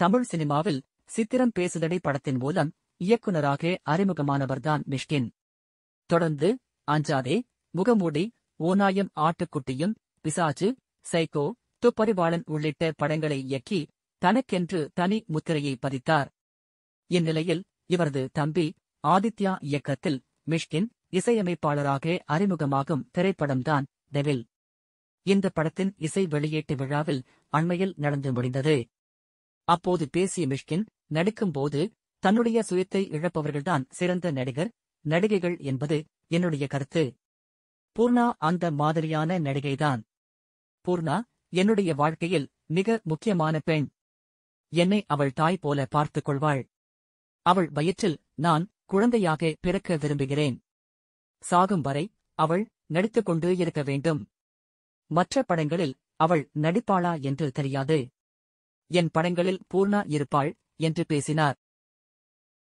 தமிழ் சினிமாவில் சித்திரம் பேசுதடி படத்தின் மூலம் இயக்குநராக அறிமுகமானவர்தான் மிஷ்கின். தொடர்ந்து அஞ்சாதே முகமூடி ஓநாயம் ஆட்டுக்குட்டியும் பிசாச்சு சைகோ துப்பறிவாளன் உள்ளிட்ட படங்களை இயக்கி தனக்கென்று தனி முத்திரையை பதித்தார். இந்நிலையில் இவரது தம்பி ஆதித்யா இயக்கத்தில் மிஷ்கின் இசையமைப்பாளராக அறிமுகமாகும் திரைப்படம்தான் டெவில் இந்த படத்தின் இசை வெளியீட்டு விழாவில் அண்மையில் நடந்து முடிந்தது. அப்போது பேசிய மிஷ்கின் நடிக்கும்போது தன்னுடைய சுயத்தை இழப்பவர்கள்தான் சிறந்த நடிகர் நடிகைகள் என்பது என்னுடைய கருத்து. பூர்ணா அந்த மாதிரியான நடிகைதான். பூர்ணா என்னுடைய வாழ்க்கையில் மிக முக்கியமான பெண். என்னை அவள் தாய் போல பார்த்துக் கொள்வாள். அவள் வயிற்றில் நான் குழந்தையாக பிறக்க விரும்புகிறேன். சாகும் வரை அவள் நடித்துக் கொண்டு இருக்க வேண்டும். மற்ற படங்களில் அவள் நடிப்பாளா என்று தெரியாது. என் படங்களில் பூர்ணா இருப்பாள் என்று பேசினார்.